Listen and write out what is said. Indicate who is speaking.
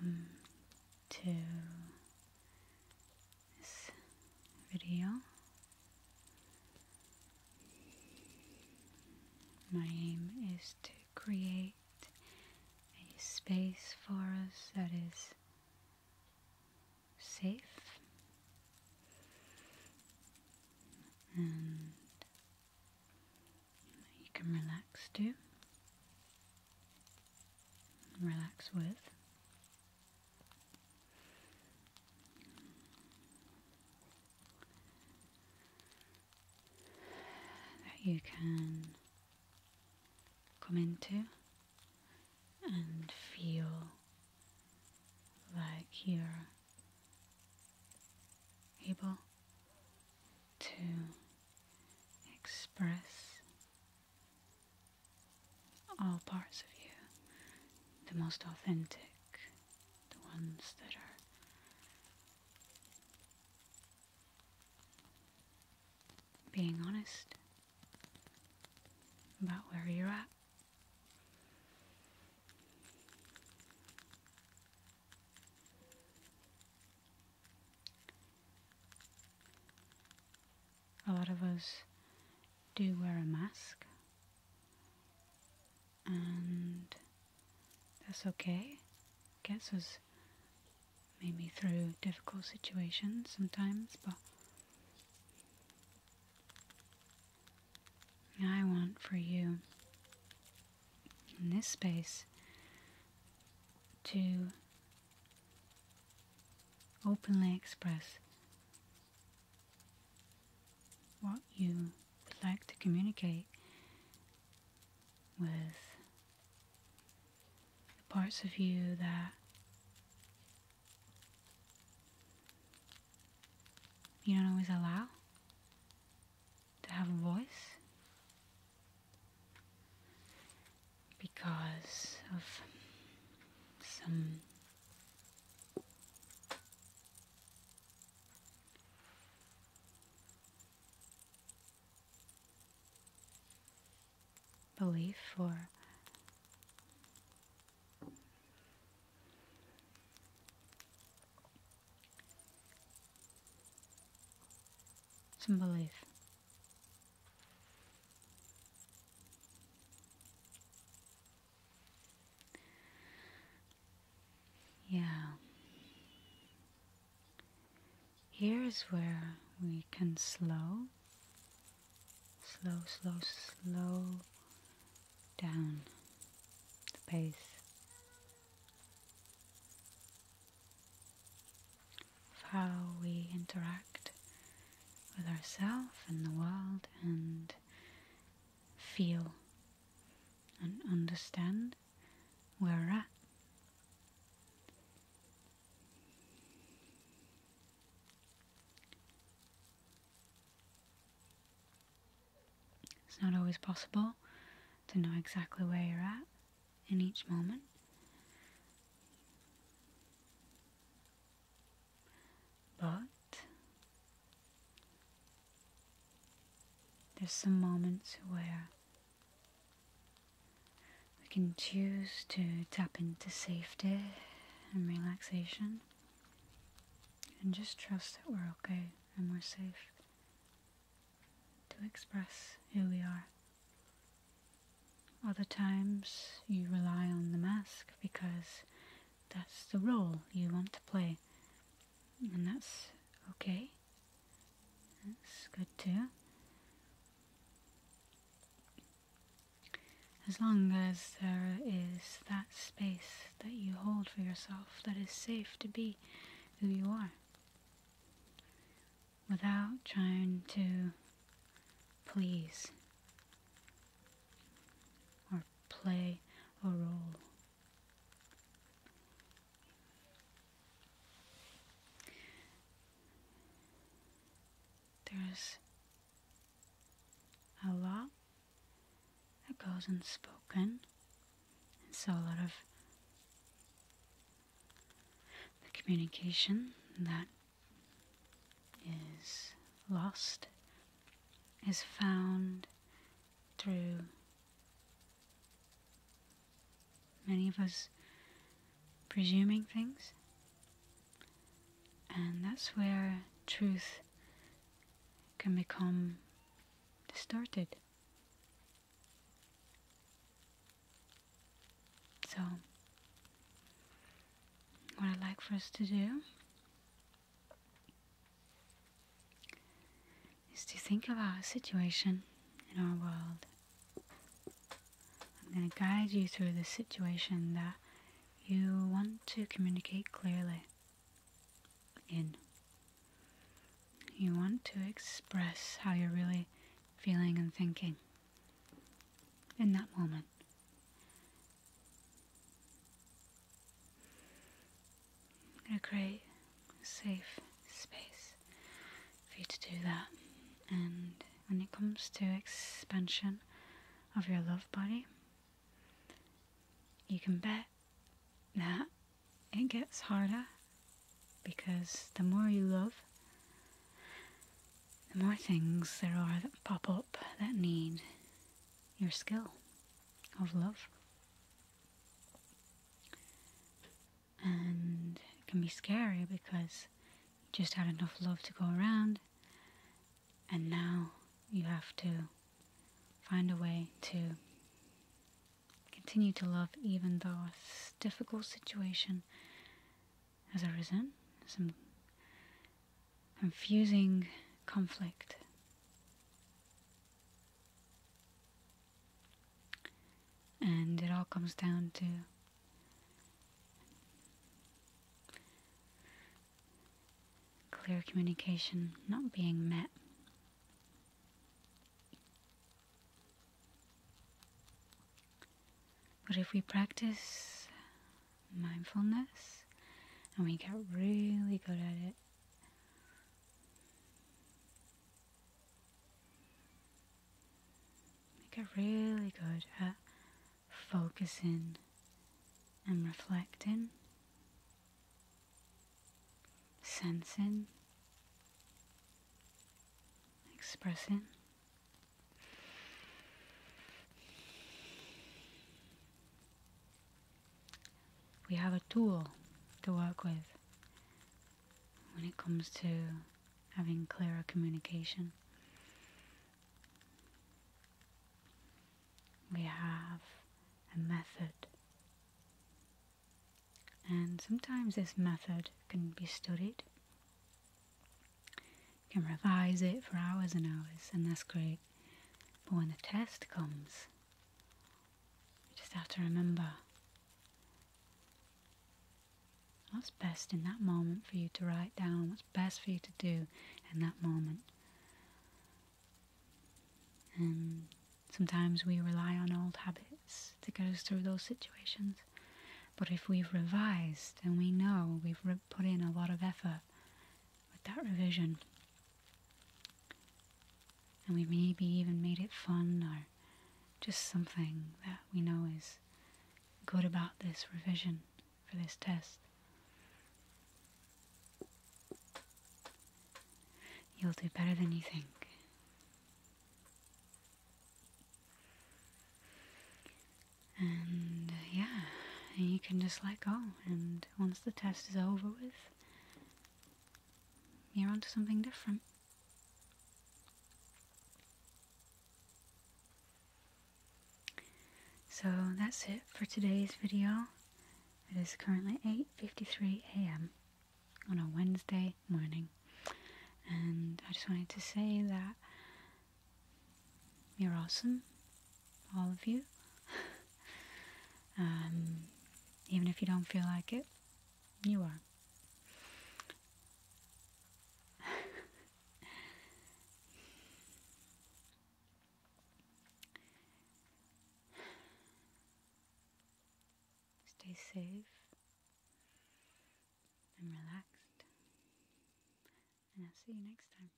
Speaker 1: welcome to this video. My aim is to create a space for us that is safe and you can relax to, relax with. That you can come into and feel like you're able to express all parts of you, the most authentic, the ones that are being honest about where you're at. A lot of us do wear a mask, and that's okay. Gets us maybe through difficult situations sometimes, but I want for you in this space to openly express what you would like to communicate with the parts of you that you don't always allow to have a voice because of some belief or some belief. Yeah. Here's where we can slow, slow, slow, slow down the pace of how we interact with ourselves and the world and feel and understand where we're at. It's not always possible to know exactly where you're at in each moment. But there's some moments where we can choose to tap into safety and relaxation and just trust that we're okay and we're safe to express who we are. Other times you rely on the mask because that's the role you want to play, and that's okay. That's good too. As long as there is that space that you hold for yourself that is safe to be who you are without trying to please or play a role. There's a lot that goes unspoken, and so a lot of the communication that is lost is found through many of us presuming things. And that's where truth can become distorted. So, what I'd like for us to do is to think about a situation in our world. I'm going to guide you through the situation that you want to communicate clearly in. You want to express how you're really feeling and thinking in that moment. I'm going to create a safe space for you to do that. And when it comes to expansion of your love body, you can bet that it gets harder because the more you love, the more things there are that pop up that need your skill of love. And it can be scary because you just had enough love to go around, and now you have to find a way to continue to love even though a difficult situation has arisen, some confusing conflict. And it all comes down to clear communication not being met. But if we practice mindfulness and we get really good at it, we get really good at focusing and reflecting, sensing, expressing. We have a tool to work with when it comes to having clearer communication. We have a method. And sometimes this method can be studied. You can revise it for hours and hours, and that's great. But when the test comes, you just have to remember what's best in that moment for you to write down, what's best for you to do in that moment. And sometimes we rely on old habits to get us through those situations. But if we've revised and we know we've put in a lot of effort with that revision, and we maybe even made it fun or just something that we know is good about this revision for this test, You'll do better than you think. And uh, yeah, you can just let go. And once the test is over with, you're onto something different. So that's it for today's video. It is currently 8:53 a.m. on a Wednesday morning. I just wanted to say that you're awesome, all of you. um, even if you don't feel like it, you are. Stay safe and relaxed. And I'll see you next time.